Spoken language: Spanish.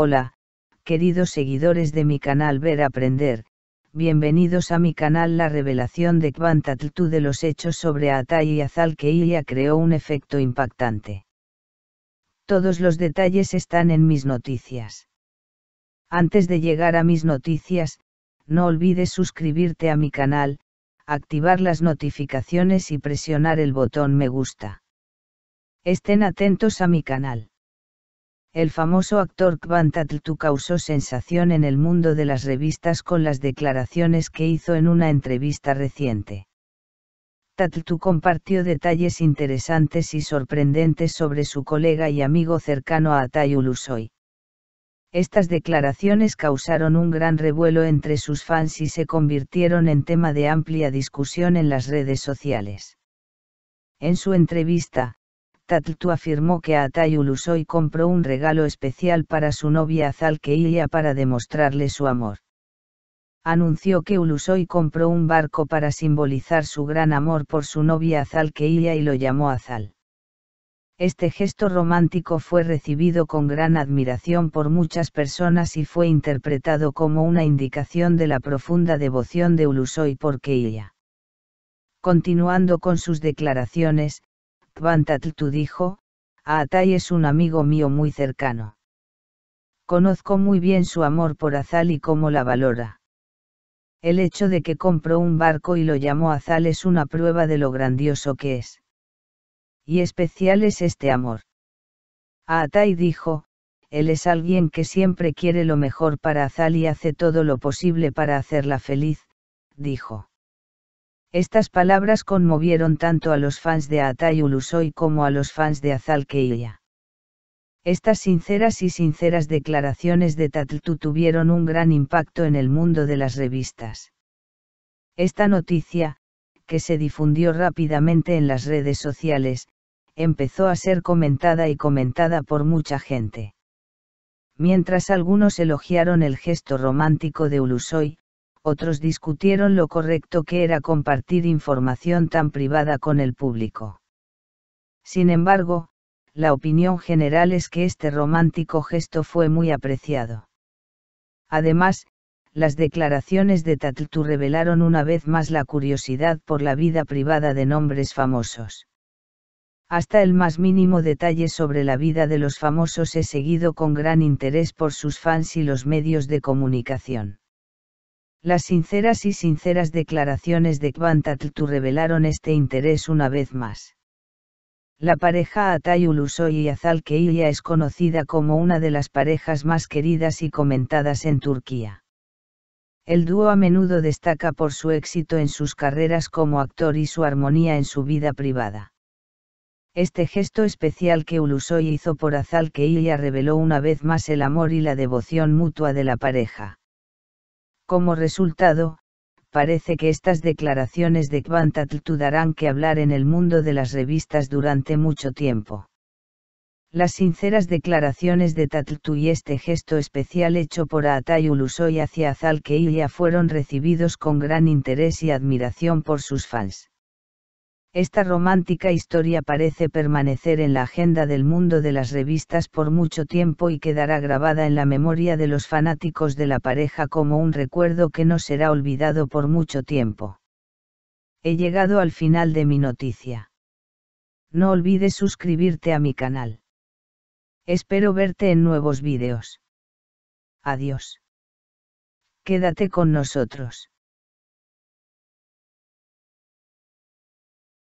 Hola, queridos seguidores de mi canal Ver Aprender, bienvenidos a mi canal La revelación de Kvantatl de los hechos sobre Atay y Azal que ella creó un efecto impactante. Todos los detalles están en mis noticias. Antes de llegar a mis noticias, no olvides suscribirte a mi canal, activar las notificaciones y presionar el botón me gusta. Estén atentos a mi canal. El famoso actor Kvant causó sensación en el mundo de las revistas con las declaraciones que hizo en una entrevista reciente. Tatltu compartió detalles interesantes y sorprendentes sobre su colega y amigo cercano a Atay Ulusoy. Estas declaraciones causaron un gran revuelo entre sus fans y se convirtieron en tema de amplia discusión en las redes sociales. En su entrevista, Tatltu afirmó que Atay Ulusoy compró un regalo especial para su novia Azal Keilia para demostrarle su amor. Anunció que Ulusoy compró un barco para simbolizar su gran amor por su novia Azal Keilia y lo llamó Azal. Este gesto romántico fue recibido con gran admiración por muchas personas y fue interpretado como una indicación de la profunda devoción de Ulusoy por Keilla. Continuando con sus declaraciones, Kvantatl dijo, Atai es un amigo mío muy cercano. Conozco muy bien su amor por Azal y cómo la valora. El hecho de que compró un barco y lo llamó Azal es una prueba de lo grandioso que es y especial es este amor. Atai dijo, él es alguien que siempre quiere lo mejor para Azal y hace todo lo posible para hacerla feliz, dijo. Estas palabras conmovieron tanto a los fans de Atai Ulusoy como a los fans de Azal Keilla. Estas sinceras y sinceras declaraciones de Tatltu tuvieron un gran impacto en el mundo de las revistas. Esta noticia, que se difundió rápidamente en las redes sociales, empezó a ser comentada y comentada por mucha gente. Mientras algunos elogiaron el gesto romántico de Ulusoy, otros discutieron lo correcto que era compartir información tan privada con el público. Sin embargo, la opinión general es que este romántico gesto fue muy apreciado. Además, las declaraciones de Tatltu revelaron una vez más la curiosidad por la vida privada de nombres famosos. Hasta el más mínimo detalle sobre la vida de los famosos es seguido con gran interés por sus fans y los medios de comunicación. Las sinceras y sinceras declaraciones de Kvantatl revelaron este interés una vez más. La pareja Atay Ulusoy y Azal Keilia es conocida como una de las parejas más queridas y comentadas en Turquía. El dúo a menudo destaca por su éxito en sus carreras como actor y su armonía en su vida privada. Este gesto especial que Ulusoy hizo por Azal Keilia reveló una vez más el amor y la devoción mutua de la pareja. Como resultado, parece que estas declaraciones de Kvantatl darán que hablar en el mundo de las revistas durante mucho tiempo. Las sinceras declaraciones de Tatltu y este gesto especial hecho por Atay Ulusoy hacia Azal Keilia fueron recibidos con gran interés y admiración por sus fans. Esta romántica historia parece permanecer en la agenda del mundo de las revistas por mucho tiempo y quedará grabada en la memoria de los fanáticos de la pareja como un recuerdo que no será olvidado por mucho tiempo. He llegado al final de mi noticia. No olvides suscribirte a mi canal. Espero verte en nuevos vídeos. Adiós. Quédate con nosotros.